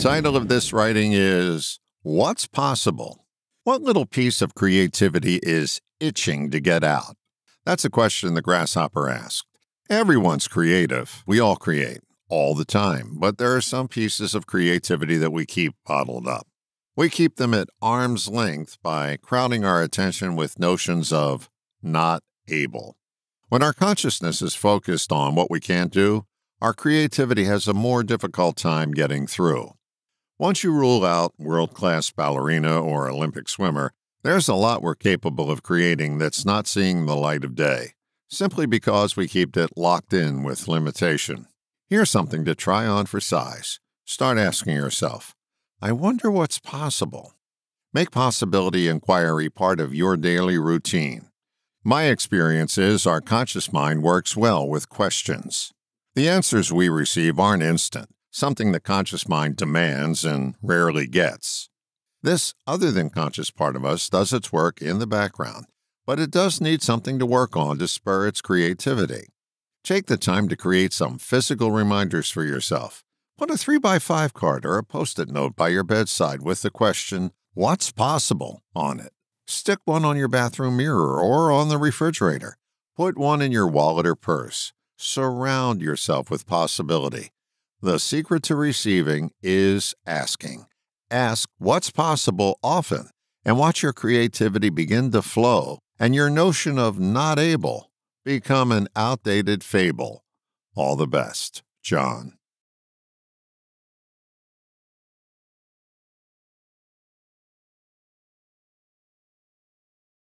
title of this writing is What's Possible? What little piece of creativity is itching to get out? That's a question the grasshopper asked. Everyone's creative. We all create all the time, but there are some pieces of creativity that we keep bottled up. We keep them at arm's length by crowding our attention with notions of not able. When our consciousness is focused on what we can't do, our creativity has a more difficult time getting through. Once you rule out world class ballerina or Olympic swimmer, there's a lot we're capable of creating that's not seeing the light of day, simply because we keep it locked in with limitation. Here's something to try on for size. Start asking yourself, I wonder what's possible. Make possibility inquiry part of your daily routine. My experience is our conscious mind works well with questions. The answers we receive aren't instant, something the conscious mind demands and rarely gets. This other than conscious part of us does its work in the background, but it does need something to work on to spur its creativity. Take the time to create some physical reminders for yourself. Put a 3x5 card or a post it note by your bedside with the question, What's possible? on it. Stick one on your bathroom mirror or on the refrigerator. Put one in your wallet or purse. Surround yourself with possibility. The secret to receiving is asking. Ask what's possible often and watch your creativity begin to flow and your notion of not able become an outdated fable. All the best, John.